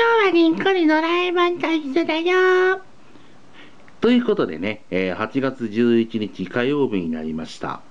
日はにっこりドラえもんと一緒だよ。ということでね、えー8月11日火曜日になりました。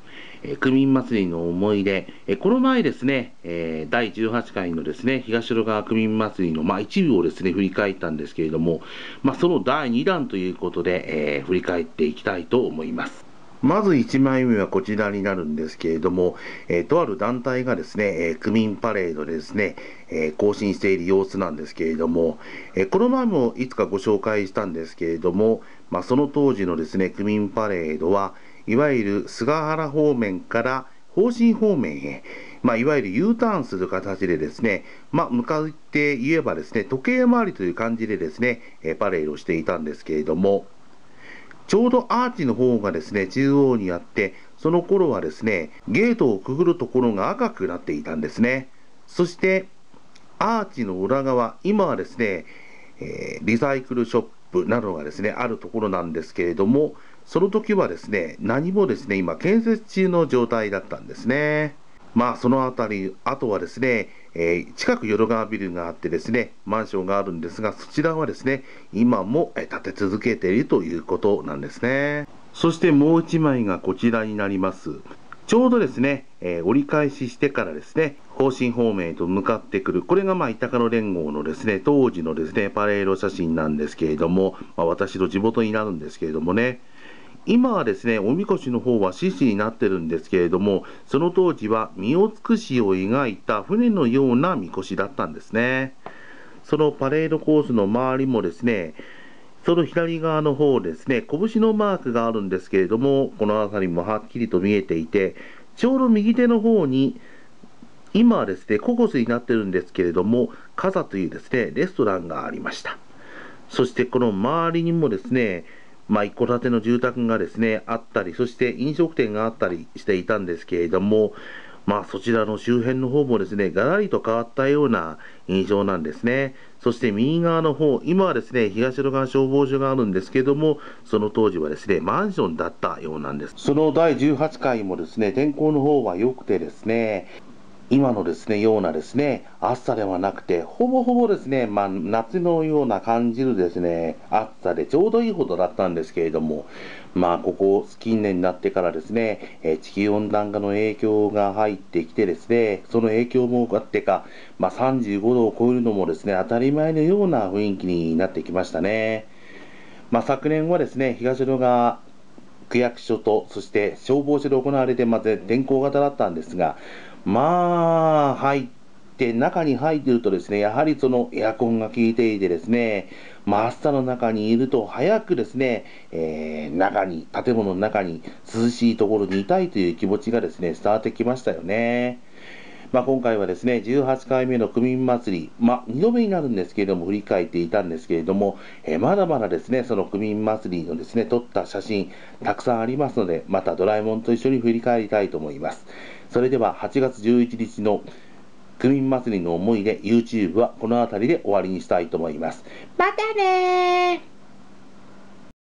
えー区民祭りの思い出、えーこの前ですね、えー第18回のですね、東野川区民祭りの、まあ、一部をですね、振り返ったんですけれども、まあ、その第2弾ということで、え振り返っていきたいと思います。まず1枚目はこちらになるんですけれども、えーとある団体がですね、えー区民パレードでですね、えー行進している様子なんですけれども、えこの前もいつかご紹介したんですけれども、まあ、その当時のですね、区民パレードはいわゆる菅原方面から方針方面へ、まあ、いわゆる U ターンする形でですね、まあ、向かって言えばですね、時計回りという感じでですね、えパレードをしていたんですけれども、ちょうどアーチの方がですね、中央にあって、その頃はですね、ゲートをくぐるところが赤くなっていたんですね。そして、アーチの裏側、今はですね、えーリサイクルショップなどがですね、あるところなんですけれども、その時はですね、何もですね、今、建設中の状態だったんですね。まあ、そのあたり、あとはですね、えー近く淀川ビルがあってですね、マンションがあるんですが、そちらはですね、今も建て続けているということなんですね。そしてもう1枚がこちらになります。ちょうどですね、えー折り返ししてからですね、方針方面へと向かってくる、これがまあ板の連合のですね、当時のですね、パレード写真なんですけれども、まあ、私の地元になるんですけれどもね、今はですね、おみこしの方は獅子になってるんですけれども、その当時は身を尽くしを描いた船のようなみこしだったんですね。そのパレードコースの周りもですね、その左側の方ですね、拳のマークがあるんですけれども、この辺りもはっきりと見えていて、ちょうど右手の方に、今はですね、ココスになってるんですけれども、カザというですね、レストランがありました。そしてこの周りにもですね、まあ、一戸建ての住宅がですね、あったり、そして飲食店があったりしていたんですけれども、まあ、そちらの周辺の方もですね、がらりと変わったような印象なんですね。そして右側の方、今はですね、東野川消防署があるんですけども、その当時はですね、マンションだったようなんです。その第18回もですね、天候の方は良くてですね、今のですね、ようなですね、暑さではなくて、ほぼほぼですね、まあ、夏のような感じるですね、暑さでちょうどいいほどだったんですけれども、まあ、ここ近年になってからですね、え地球温暖化の影響が入ってきてですね、その影響もあってか、まあ、35度を超えるのもですね、当たり前のような雰囲気になってきましたね。まあ、昨年はですね、東野川区役所と、そして消防署で行われて、まず天候型だったんですが、まあ、入って、中に入っているとですね、やはりそのエアコンが効いていてですね、まあ、暑さの中にいると、早くですね、えー中に、建物の中に、涼しいところにいたいという気持ちがですね、伝わってきましたよね。まあ、今回はですね、18回目の区民祭り、まあ、2度目になるんですけれども、振り返っていたんですけれども、えーまだまだですね、その区民祭りのですね、撮った写真、たくさんありますので、またドラえもんと一緒に振り返りたいと思います。それでは、8月11日の区民祭りの思い出、YouTube はこの辺りで終わりにしたいと思います。またね。